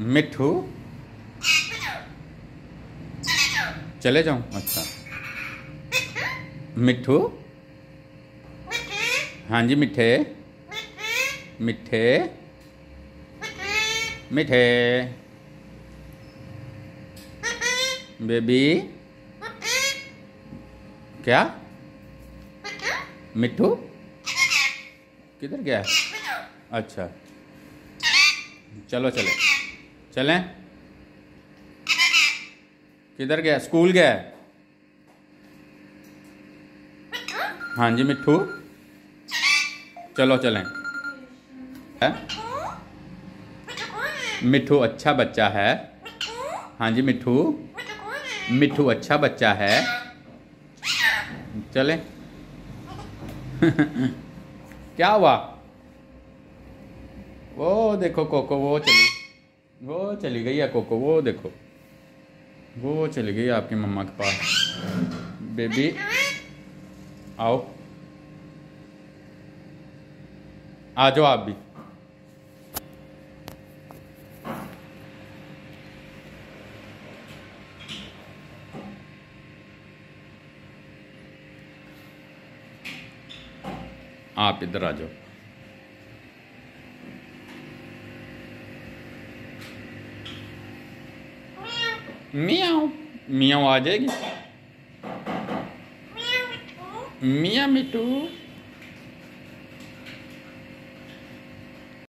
मिट्ठू चले जाऊँ? अच्छा। मिट्ठू हाँ जी, मिठे। मिठे। मिठे। बेबी। क्या? मिठू? किधर गया? अच्छा। चलो, चले। चलें। किधर गया? स्कूल गया है? हाँ जी मिट्ठू चलो चलें। है? मिट्ठू अच्छा बच्चा है। हाँ जी मिट्ठू मिट्ठू अच्छा बच्चा है। चले। क्या हुआ? वो देखो कोको वो चली वो चली गई है कोको, वो देखो। वो चली गई आपकी मम्मा के पास। बेबी, आओ। आ जाओ आप भी। आप इधर आ जाओ। Miau. Miau adegi. Miau mitu. Miau mitu.